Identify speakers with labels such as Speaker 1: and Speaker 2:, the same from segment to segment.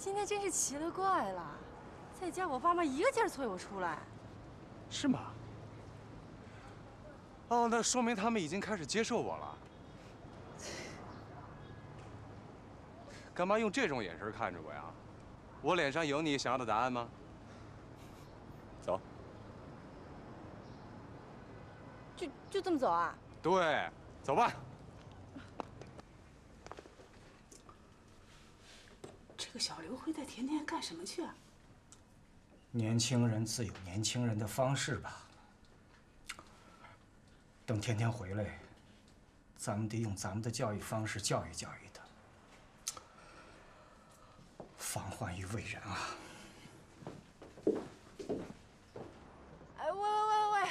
Speaker 1: 今天真是奇了怪了，在家我爸妈一个劲儿催我出来。
Speaker 2: 是吗？哦，那说明他们已经开始接受我了。干嘛用这种眼神看着我呀？我脸上有你想要的答案吗？走。
Speaker 1: 就就这么走啊？
Speaker 2: 对，走吧。
Speaker 3: 这个小刘会在甜甜干什么去啊？
Speaker 4: 年轻人自有年轻人的方式吧。等甜甜回来，咱们得用咱们的教育方式教育教育他。防患于未然啊！
Speaker 1: 哎，喂喂喂喂，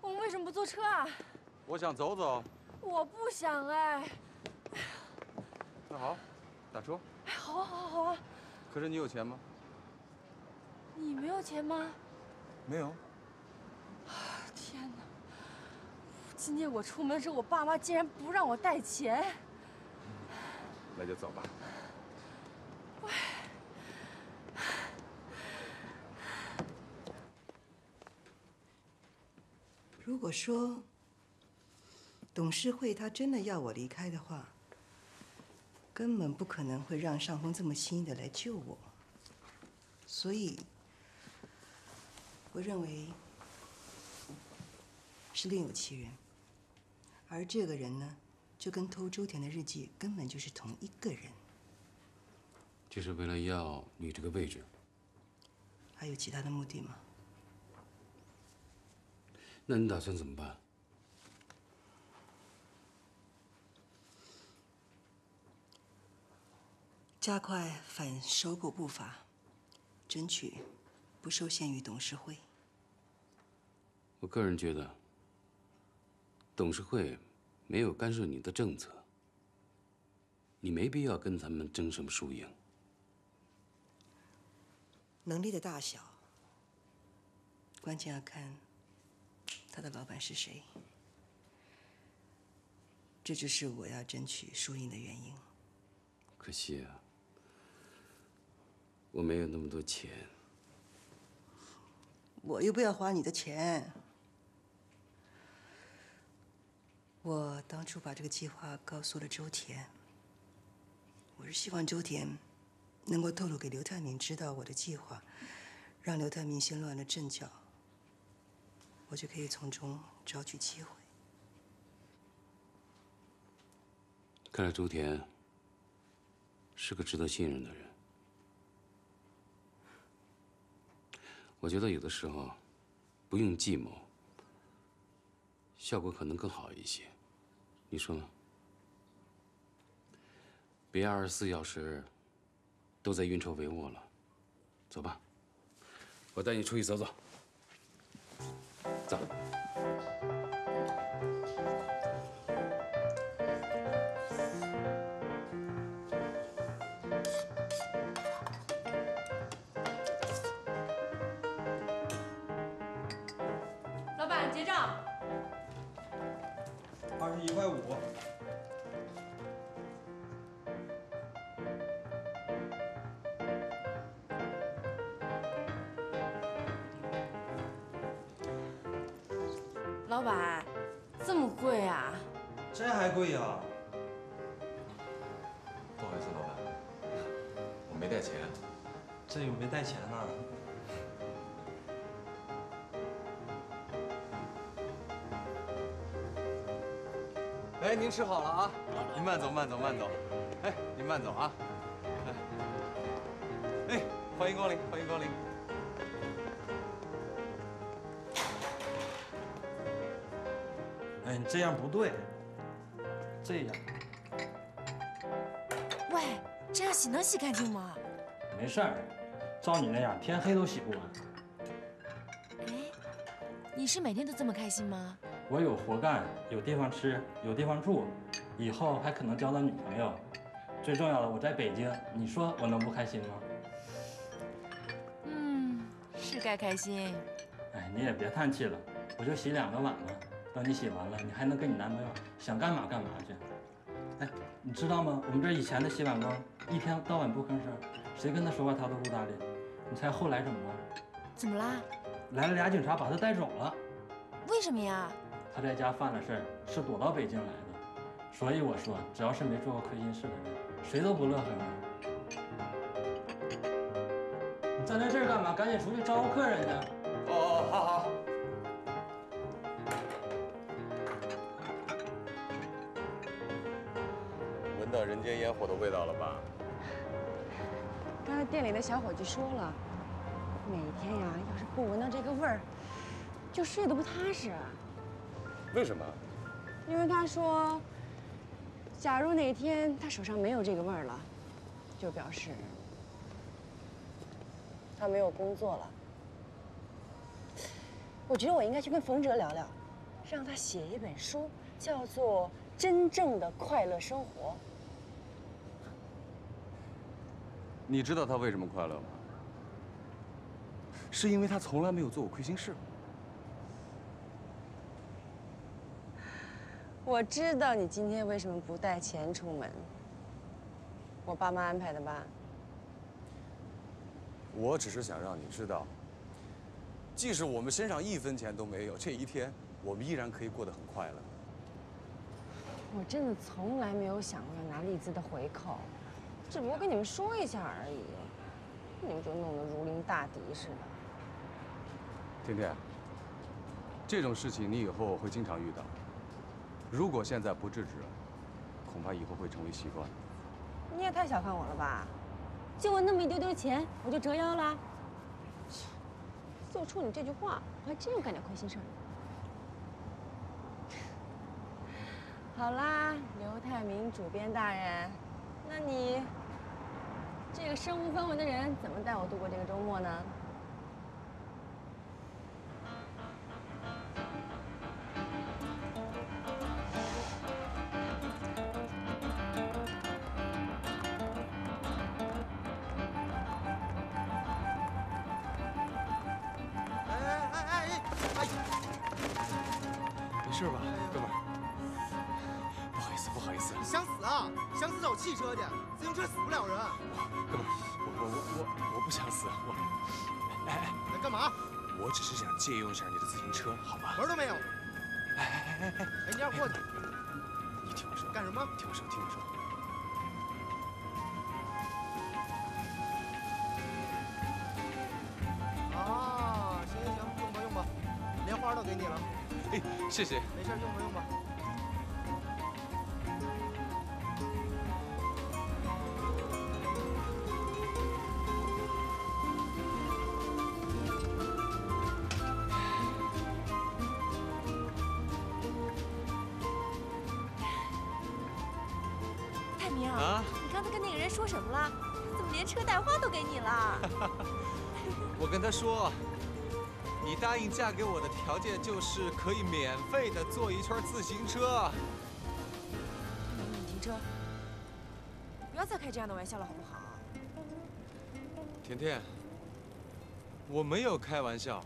Speaker 1: 我们为什么不坐车啊？
Speaker 2: 我想走走。
Speaker 1: 我不想哎。
Speaker 2: 那好，打车。
Speaker 1: 哎，好啊好啊好啊。
Speaker 2: 可是你有钱吗？
Speaker 1: 你没有钱吗？
Speaker 2: 没有。
Speaker 1: 天哪！今天我出门的时候，我爸妈竟然不让我带钱。
Speaker 2: 那就走吧。喂。
Speaker 5: 如果说董事会他真的要我离开的话，根本不可能会让上峰这么轻易的来救我。所以，我认为是另有其人。而这个人呢，就跟偷周田的日记根本就是同一个人。
Speaker 6: 就是为了要你这个位置？
Speaker 5: 还有其他的目的吗？
Speaker 6: 那你打算怎么办？
Speaker 5: 加快反收购步伐，争取不受限于董事会。
Speaker 6: 我个人觉得，董事会没有干涉你的政策，你没必要跟咱们争什么输赢。
Speaker 5: 能力的大小，关键要看他的老板是谁。这就是我要争取输赢的原因。
Speaker 6: 可惜啊，我没有那么多钱。
Speaker 5: 我又不要花你的钱。我当初把这个计划告诉了周田，我是希望周田。能够透露给刘泰明知道我的计划，让刘泰明先乱了阵脚，我就可以从中找取机会。
Speaker 6: 看来周田是个值得信任的人。我觉得有的时候不用计谋，效果可能更好一些，你说呢？别二十四小时。都在运筹帷幄了，走吧，我带你出去走走。
Speaker 1: 板结账。
Speaker 7: 二十一块五。
Speaker 1: 老板，这么贵啊？
Speaker 7: 这还贵呀？
Speaker 2: 不好意思，老板，我没带钱。
Speaker 7: 这又没带钱呢。
Speaker 2: 哎，您吃好了啊？您慢走，慢走，慢走。哎，您慢走啊。哎，欢迎光临，欢迎光临。
Speaker 7: 哎，你这样不对。这样。
Speaker 1: 喂，这样洗能洗干净吗？
Speaker 7: 没事儿，照你那样，天黑都洗不完。
Speaker 1: 哎，你是每天都这么开心吗？
Speaker 7: 我有活干，有地方吃，有地方住，以后还可能交到女朋友。最重要的，我在北京，你说我能不开心吗？
Speaker 1: 嗯，是该开心。
Speaker 7: 哎，你也别叹气了，我就洗两个碗嘛。等你洗完了，你还能跟你男朋友想干嘛干嘛去。哎，你知道吗？我们这以前的洗碗工一天到晚不吭声，谁跟他说话他都不搭理。你猜后来怎么了？
Speaker 1: 怎么啦？
Speaker 7: 来了俩警察把他带走了。
Speaker 1: 为什么呀？
Speaker 7: 他在家犯了事儿，是躲到北京来的。所以我说，只要是没做过亏心事的人，谁都不乐呵呢。你站在这儿干嘛？赶紧出去招呼客人去。
Speaker 2: 哦哦，好好。闻到人间烟火的味道了吧？
Speaker 8: 刚才店里的小伙计说了，每天呀，要是不闻到这个味儿，就睡得不踏实。
Speaker 2: 为什么？
Speaker 8: 因为他说，假如哪天他手上没有这个味儿了，就表示他没有工作了。我觉得我应该去跟冯哲聊聊，让他写一本书，叫做《真正的快乐生活》。
Speaker 2: 你知道他为什么快乐吗？是因为他从来没有做过亏心事。
Speaker 8: 我知道你今天为什么不带钱出门，我爸妈安排的吧？
Speaker 2: 我只是想让你知道，即使我们身上一分钱都没有，这一天我们依然可以过得很快乐。
Speaker 8: 我真的从来没有想过要拿丽兹的回扣，只不过跟你们说一下而已，你们就弄得如临大敌似的。
Speaker 2: 甜甜，这种事情你以后会经常遇到。如果现在不制止，恐怕以后会成为习惯。
Speaker 8: 你也太小看我了吧？就我那么一丢丢钱，我就折腰了？就冲你这句话，我还真要干点亏心事儿。好啦，刘泰明主编大人，那你这个身无分文的人，怎么带我度过这个周末呢？
Speaker 2: 事吧，哥们儿？不好意思，不好意思。
Speaker 9: 你想死啊？想死找汽车去，自行车死不了人。
Speaker 2: 哥们儿，我我我我我不想死，我。哎哎，
Speaker 9: 来干嘛？
Speaker 2: 我只是想借用一下你的自行车，好吗？
Speaker 9: 门都没有。
Speaker 2: 哎哎哎哎哎！
Speaker 9: 哎，你让过去。
Speaker 2: 你听我说。
Speaker 9: 干什么？
Speaker 2: 听我说，听我说。
Speaker 9: 啊，行行行，用吧用吧，莲花都给你了。
Speaker 2: 哎，谢谢。
Speaker 9: 没事，用吧用吧。
Speaker 1: 泰明
Speaker 2: 啊
Speaker 1: 你刚才跟那个人说什么了？他怎么连车带花都给你了？
Speaker 2: 我跟他说，你答应嫁给我的条件就是可以免费的坐一圈自行车。
Speaker 1: 你停车，不要再开这样的玩笑了，好不好？
Speaker 2: 甜甜，我没有开玩笑。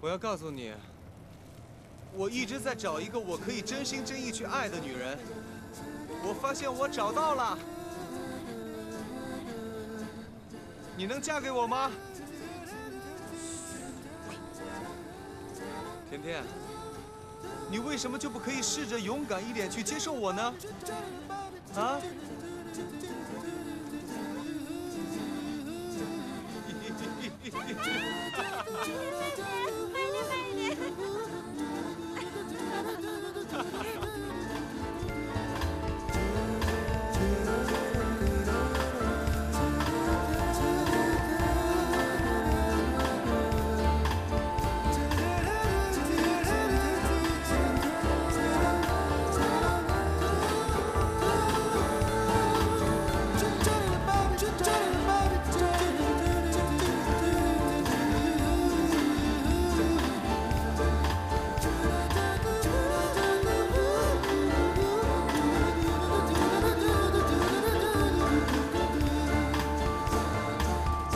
Speaker 2: 我要告诉你，我一直在找一个我可以真心真意去爱的女人。我发现我找到了。你能嫁给我吗？甜甜，你为什么就不可以试着勇敢一点去接受我呢？啊？快点，快点，快点！